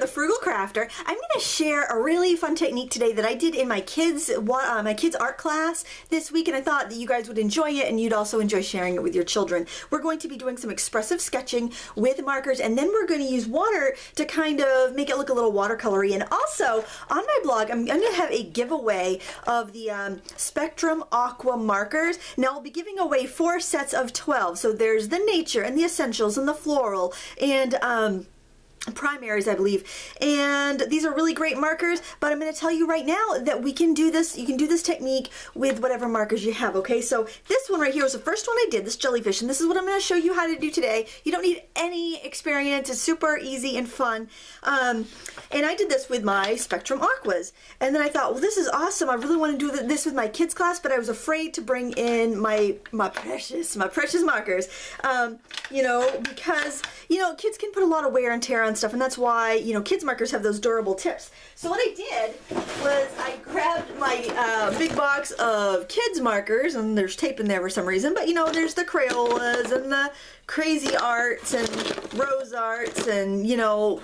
the Frugal Crafter. I'm going to share a really fun technique today that I did in my kids uh, my kids art class this week and I thought that you guys would enjoy it and you'd also enjoy sharing it with your children. We're going to be doing some expressive sketching with markers and then we're going to use water to kind of make it look a little watercolory and also on my blog I'm going to have a giveaway of the um, Spectrum Aqua markers. Now I'll be giving away four sets of 12 so there's the nature and the essentials and the floral and um, primaries I believe. And these are really great markers but I'm going to tell you right now that we can do this you can do this technique with whatever markers you have okay? So this one right here was the first one I did this jellyfish and this is what I'm going to show you how to do today. You don't need any experience it's super easy and fun. Um, and I did this with my Spectrum Aquas and then I thought well this is awesome I really want to do this with my kids class but I was afraid to bring in my my precious my precious markers. Um, you know because you know kids can put a lot of wear and tear on stuff and that's why you know kids markers have those durable tips. So what I did was I grabbed my uh, big box of kids markers and there's tape in there for some reason but you know there's the Crayolas and the Cra-Z-Arts and rose arts and you know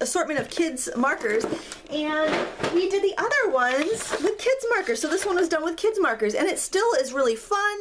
assortment of kids markers and we did the other ones with kids markers. So this one was done with kids markers and it still is really fun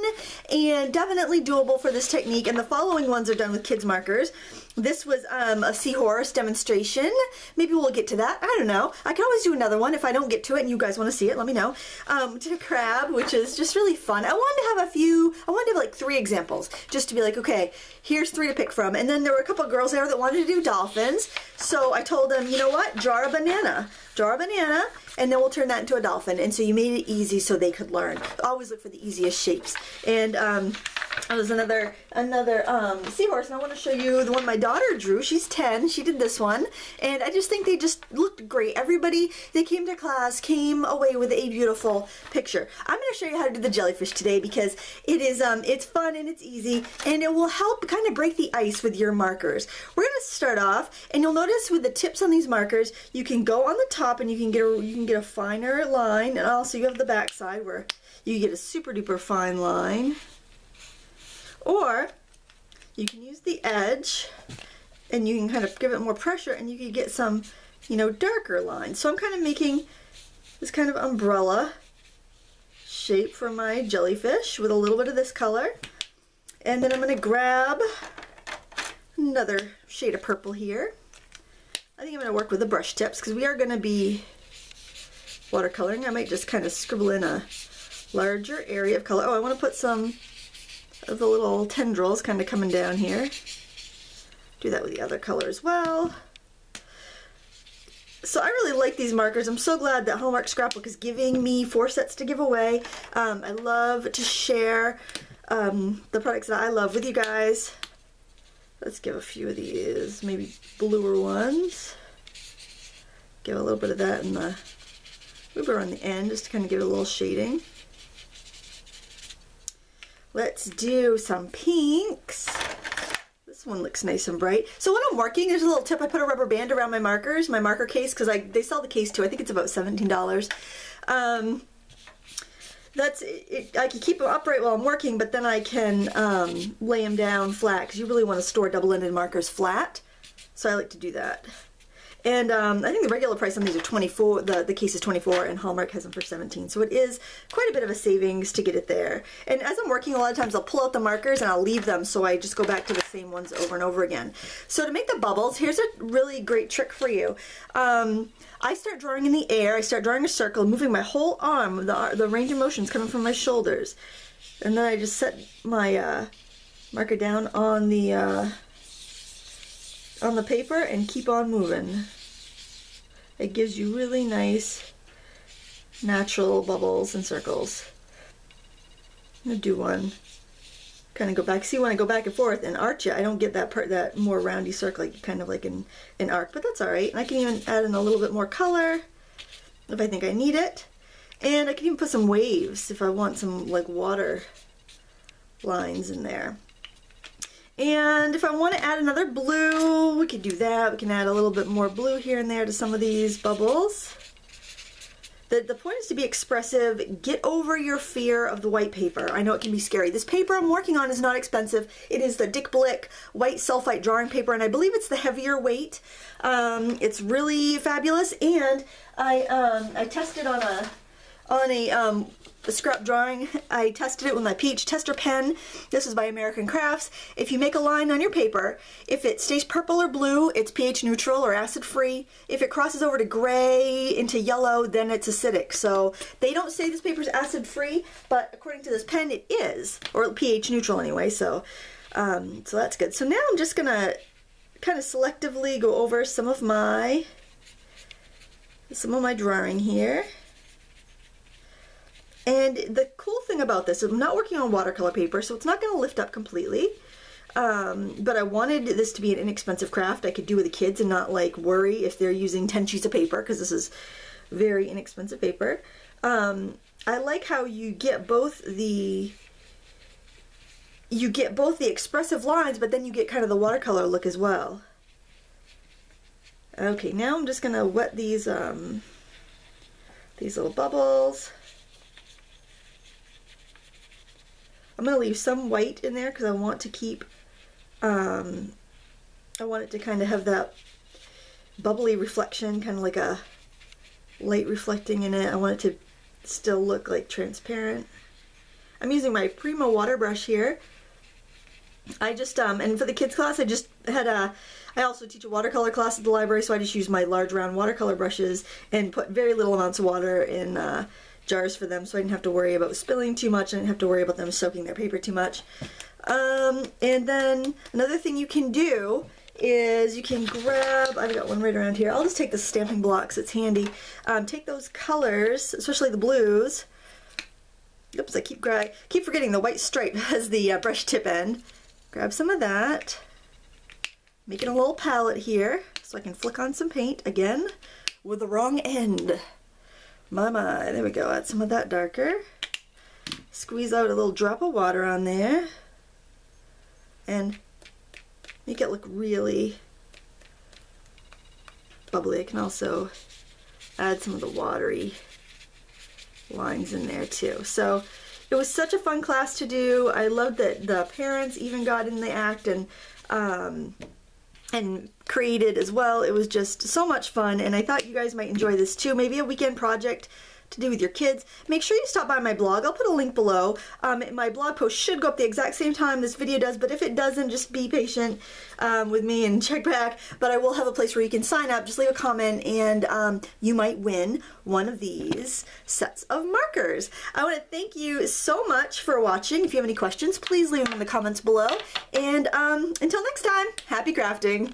and definitely doable for this technique and the following ones are done with kids markers this was um, a seahorse demonstration. Maybe we'll get to that. I don't know. I can always do another one if I don't get to it and you guys want to see it. Let me know. Um, a crab, which is just really fun. I wanted to have a few, I wanted to have like three examples just to be like, okay, here's three to pick from. And then there were a couple girls there that wanted to do dolphins. So I told them, you know what, draw a banana. Draw a banana and then we'll turn that into a dolphin. And so you made it easy so they could learn. Always look for the easiest shapes. And um, there's another another um, seahorse, and I want to show you the one my daughter drew. She's 10. She did this one, and I just think they just looked great. Everybody that came to class came away with a beautiful picture. I'm going to show you how to do the jellyfish today because it is um, it's fun and it's easy, and it will help kind of break the ice with your markers. We're going to start off, and you'll notice with the tips on these markers, you can go on the top and you can get a you can get a finer line, and also you have the back side where you get a super duper fine line. Or you can use the edge and you can kind of give it more pressure and you can get some, you know, darker lines. So I'm kind of making this kind of umbrella shape for my jellyfish with a little bit of this color. And then I'm going to grab another shade of purple here. I think I'm going to work with the brush tips because we are going to be watercoloring. I might just kind of scribble in a larger area of color. Oh, I want to put some of the little tendrils kind of coming down here. Do that with the other color as well. So I really like these markers. I'm so glad that Hallmark Scrapbook is giving me four sets to give away. Um, I love to share um, the products that I love with you guys. Let's give a few of these, maybe bluer ones. Give a little bit of that in the rubber on the end just to kind of give it a little shading. Let's do some pinks. This one looks nice and bright. So when I'm working, there's a little tip. I put a rubber band around my markers, my marker case, because I they sell the case too. I think it's about $17. Um, that's it, I can keep them upright while I'm working, but then I can um, lay them down flat because you really want to store double-ended markers flat. So I like to do that. And um, I think the regular price on these are 24, the, the case is 24 and Hallmark has them for 17. So it is quite a bit of a savings to get it there. And as I'm working, a lot of times I'll pull out the markers and I'll leave them so I just go back to the same ones over and over again. So to make the bubbles, here's a really great trick for you. Um, I start drawing in the air, I start drawing a circle, moving my whole arm, the, the range of motion is coming from my shoulders. And then I just set my uh, marker down on the uh, on the paper and keep on moving. It gives you really nice natural bubbles and circles. I'm gonna do one. Kind of go back. See when I go back and forth and arch it, I don't get that part, that more roundy circle, like kind of like an, an arc, but that's all right. And I can even add in a little bit more color if I think I need it. And I can even put some waves if I want some like water lines in there. And if I want to add another blue, we could do that. We can add a little bit more blue here and there to some of these bubbles. the, the point is to be expressive. Get over your fear of the white paper. I know it can be scary. This paper I'm working on is not expensive. It is the Dick Blick white sulfite drawing paper, and I believe it's the heavier weight. Um, it's really fabulous, and I um, I tested on a on a um, scrap drawing. I tested it with my pH tester pen. This is by American Crafts. If you make a line on your paper, if it stays purple or blue, it's pH neutral or acid free. If it crosses over to gray into yellow, then it's acidic. So they don't say this paper is acid free, but according to this pen, it is, or pH neutral anyway. So, um, so that's good. So now I'm just gonna kind of selectively go over some of my some of my drawing here. And the cool thing about this, I'm not working on watercolor paper, so it's not going to lift up completely. Um, but I wanted this to be an inexpensive craft I could do with the kids and not like worry if they're using 10 sheets of paper because this is very inexpensive paper. Um, I like how you get both the you get both the expressive lines but then you get kind of the watercolor look as well. Okay, now I'm just gonna wet these um, these little bubbles. I'm going to leave some white in there because I want to keep, um, I want it to kind of have that bubbly reflection, kind of like a light reflecting in it. I want it to still look like transparent. I'm using my Prima water brush here. I just, um, and for the kids class, I just had a, I also teach a watercolor class at the library, so I just use my large round watercolor brushes and put very little amounts of water in, uh, jars for them so I didn't have to worry about spilling too much. I didn't have to worry about them soaking their paper too much. Um, and then another thing you can do is you can grab, I've got one right around here, I'll just take the stamping blocks, it's handy. Um, take those colors, especially the blues. Oops, I keep, keep forgetting the white stripe has the uh, brush tip end. Grab some of that, make it a little palette here so I can flick on some paint again with the wrong end. My, my, there we go, add some of that darker. Squeeze out a little drop of water on there. And make it look really bubbly. I can also add some of the watery lines in there too. So it was such a fun class to do. I loved that the parents even got in the act and um, and created as well. It was just so much fun and I thought you guys might enjoy this too. Maybe a weekend project to do with your kids. Make sure you stop by my blog. I'll put a link below. Um, my blog post should go up the exact same time this video does, but if it doesn't, just be patient um, with me and check back. But I will have a place where you can sign up. Just leave a comment and um, you might win one of these sets of markers. I want to thank you so much for watching. If you have any questions, please leave them in the comments below. And um, until next time, happy crafting!